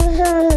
是不是？